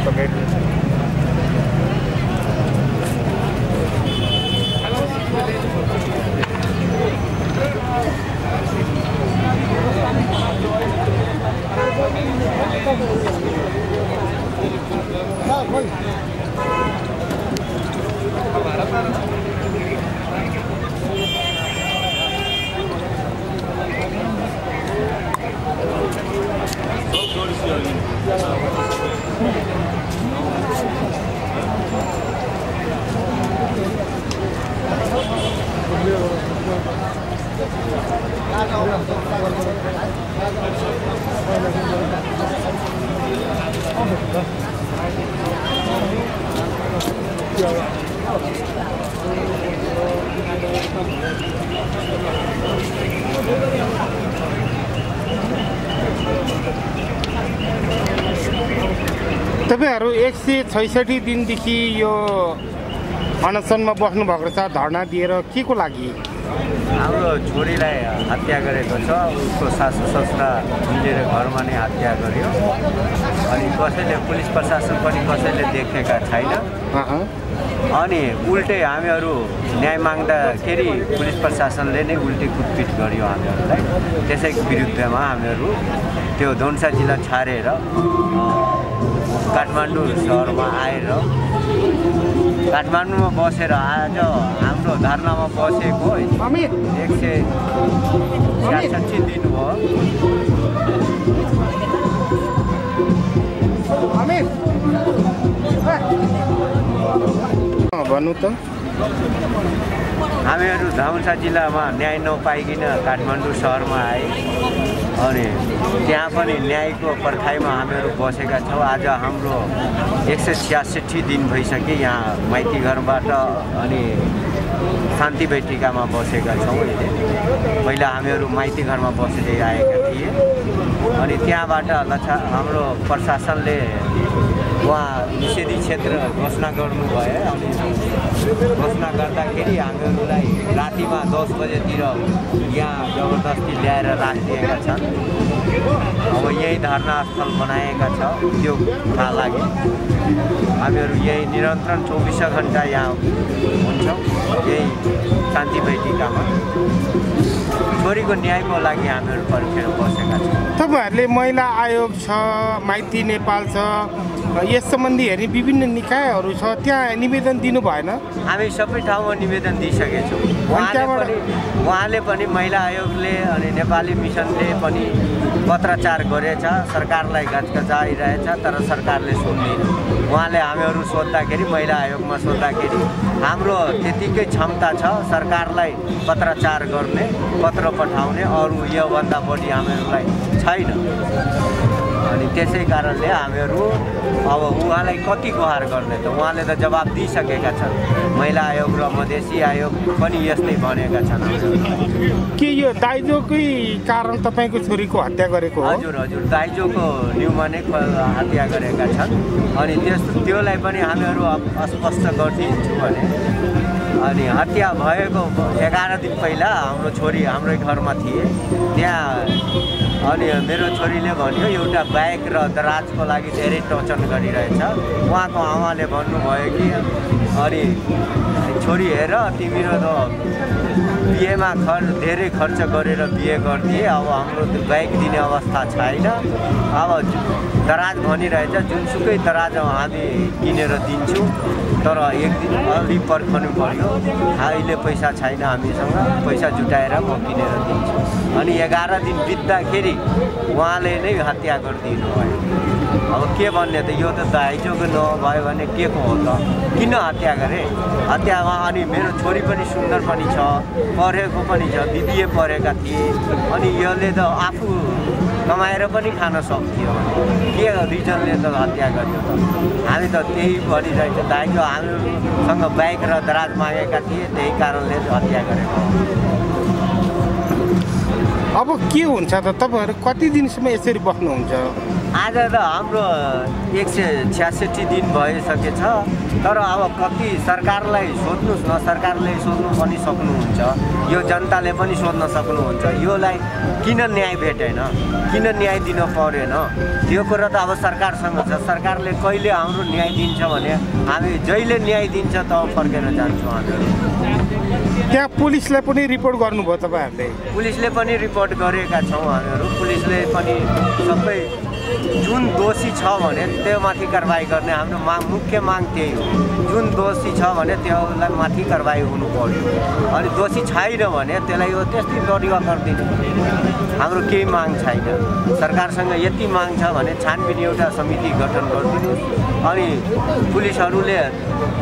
spaghetti. Hvala तपाईँहरू एक सय छैसठी दिनदेखि यो अनसनमा बस्नुभएको छ धर्ना दिएर के को लागि? हाम्रो छोरीलाई हत्या गरेको छ उसको सासु ससुरा मिलेर घरमा नै हत्या गर्यो। अनि कसैले पुलिस प्रशासन पनि कसैले देखेका छैन। अनि उल्टै हामीहरू न्याय माग्दाखेरि पुलिस प्रशासनले नै उल्टै कुटपिट गर्यो हामीहरूलाई त्यसैको विरुद्धमा हामीहरू त्यो धनुषा जिल्ला छाडेर काठमाडौँ सहरमा आएर काठमाडौँमा बसेर आज हाम्रो धर्नामा बसेको अमित। एक सय छ्यासठी दिन भयो। अमित। अँ, भन्नु त। हामीहरू धनुषा जिल्लामा न्याय नपाइकन काठमाडौँ सहरमा आए। अनि त्यहाँ पनि न्यायको पर्खाइमा हामीहरू बसेका छौँ। आज हाम्रो एक सय छ्यासठी दिन भइसक्यो यहाँ माइती घरबाट अनि शान्ति बैठिकामा बसेका छौँ। अहिले पहिला हामीहरू माइती घरमा बसेर आएका थिए। अनि त्यहाँबाट लछा हाम्रो प्रशासनले उहाँ निषेधी क्षेत्र घोषणा गर्नुभयो अनि घोषणा गर्दाखेरि हामीहरूलाई रातिमा दस बजेतिर यहाँ जबरजस्ती ल्याएर राखिदिएका छन्। अब यही धर्ना स्थल बनाएका छ थाहा लागि। हामीहरू यही निरन्तरण चौबिसै घन्टा यहाँ हुन्छौँ। यही शान्ति बैठिकामा। छोरीको न्यायको लागि हामीहरू पर्खेर बसेका छौँ। तपाईँहरूले महिला आयोग छ माइती नेपाल छ यस सम्बन्धी हेर्ने विभिन्न निकायहरू छ त्यहाँ निवेदन दिनु भएन। हामी सबै ठाउँमा निवेदन दिइसकेछौँ। उहाँले त्यहाँबाट- पनि उहाँले पनि महिला आयोगले अनि नेपाली मिसनले पनि पत्राचार गरेछ सरकारलाई घचघचाइरहेछ तर सरकारले सुन्दैन उहाँले हामीहरू सोद्धाखेरि महिला आयोगमा सोद्धाखेरि हाम्रो त्यतिकै क्षमता छ सरकारलाई पत्राचार गर्ने पत्र पठाउने अरू योभन्दा बढी हामीहरूलाई छैन। अनि त्यसै कारणले हामीहरू अब उहाँलाई कति गुहार गर्ने त? उहाँले त जवाब दिइसकेका छन्। महिला आयोग र मधेसी आयोग पनि यस्तै भनेका छन्। के यो दाइजोकै कारण तपाईँको छोरीको हत्या गरेको हजुर हजुर। दाइजोको न्युमा नै हत्या गरेका छन्। अनि त्यस त्योलाई पनि हामीहरू अस्पष्ट गरिदिन्छु भने अनि हत्या भएको एघार दिन पहिला हाम्रो छोरी हाम्रै घरमा थिए। त्यहाँ अनि मेरो छोरीले भन्यो एउटा बाइक र दराजको लागि धेरै टचन गरिरहेछ। उहाँको आमाले भन्नुभयो कि अनि छोरी हेर तिमीरो त बिहेमा खर्च धेरै खर्च गरेर बिहे गरिदिए अब हाम्रो बाइक दिने अवस्था छैन। अब दराज भनिरहेछ जुनसुकै दराज हामी किनेर दिन्छौँ। तर एक दिन अलि पर्खनु पर्यो। अहिले पैसा छैन हामीसँग पैसा जुटाएर म किनेर दिन्छु। अनि एघार दिन बित्दाखेरि उहाँले नै हत्या गरिदिनु भयो अब के भन्ने त यो त दाइजोको नभयो भने के को हो त? किन हत्या गरे? हत्यामा अनि मेरो छोरी पनि सुन्दर पनि छ पढेको पनि छ बिबिए पढेका थिए। अनि यसले त आफू कमाएर पनि खान सक्थ्यो। के रिजनले त हत्या गर्यो त। हामी त त्यही भनिरहेछ दाइजो हामीसँग बाइक र दराज मागेका थिए त्यही कारणले हत्या गरेको। अब के हुन्छ त? तपाईँहरू कति दिनसम्म यसरी बस्नुहुन्छ? आज त हाम्रो एक सय छ्यासठी दिन भइसकेछ तर अब कति सरकारलाई सोध्नुहोस् न सरकारले सोध्नु पनि सक्नुहुन्छ। यो जनताले पनि सोध्न सक्नुहुन्छ। योलाई किन न्याय भेटेन? किन न्याय दिन परेन? त्यो कुरो त अब सरकारसँग छ। सरकारले कहिले हाम्रो न्याय दिन्छ भने हामी जहिले न्याय दिन्छ तब फर्केर जान्छौँ हामीहरू त्यहाँ पुलिसलाई पनि रिपोर्ट गर्नुभयो तपाईँहरूले? पुलिसले पनि रिपोर्ट गरेका छौँ हामीहरू। पुलिसले पनि सबै जुन दोषी छ भने त्योमाथि कारवाही गर्ने हाम्रो माग मुख्य माग त्यही हो। जुन दोषी छ भने त्यसलाई माथि कारवाही हुनु पर्यो अनि दोषी छैन भने त्यसलाई यो त्यस्तै दरिवा गरिदिनु हाम्रो केही माग छैन। सरकारसँग यति माग छ भने छानबिन एउटा समिति गठन गरिदिनुहोस्। अनि पुलिसहरूले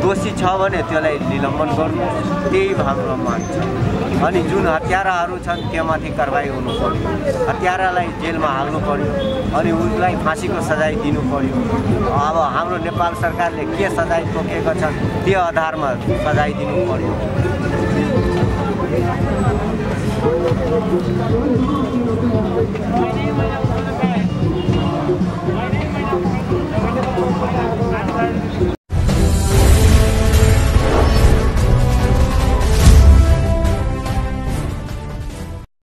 दोषी छ भने त्यसलाई निलम्बन गर्नुहोस्। त्यही हाम्रो माग छ। अनि जुन हत्याराहरू छन् त्योमाथि कारवाही हुनु पर्यो। हत्यारालाई जेलमा हाल्नु पर्यो अनि उनलाई फाँसीको सजाय दिनु पर्यो। अब हाम्रो नेपाल सरकारले के सजाय तोकेका छन् त्यो आधारमा सजाय दिनु पर्यो।